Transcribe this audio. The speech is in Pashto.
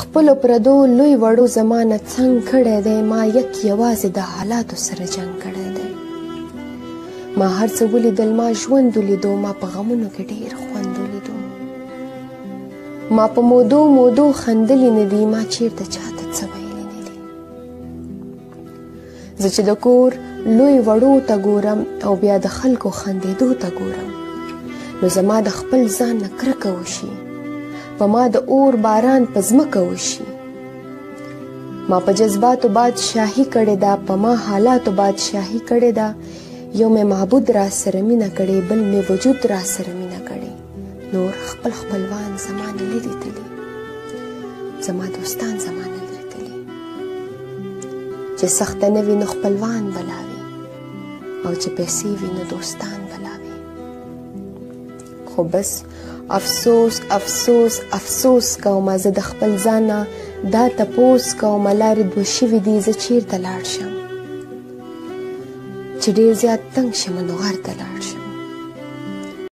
خپل پردو لوی وړو زمانه څنګ کړی دی ما یک یوازې د حالاتو سره جنگ کړی دی ما هر څه ولیدل ما ژوند ولیدو ما په غمونو کې ډیر خوند ولیدو ما په مودو مودو خندلې نه دي ما چیرته چاته څه ویلي نه دي زه چې د کور لوی وړو ته ګورم او بیا د خلکو خندېدو ته ګورم نو زما د خپل ځان نه کرکه وشي په ما د اور باران په ځمکه وشي ما په جذباتو بادشاهي کړې ده په ما حالاتو بادشاهي کړې ده یو مې معبود را سره مینه کړې بل مې وجود را سره مینه کړې نور خپل خپلوان زما نه لري تللي زما دوستان زما نه لري تللي چې سخته نه وي نو خپلوان بلا وي او چې پیسې وي نو دوستان بلا وي خو بس افسوس افسوس افسوس کوم زه د خپل ځانه دا تپوس کوم لارې دوه شوي دي زه چیرته لاړ شم چې ډېر زیات تنګ شم نو غر ته لاړ شم